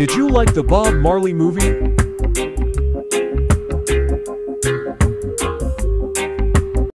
Did you like the Bob Marley movie?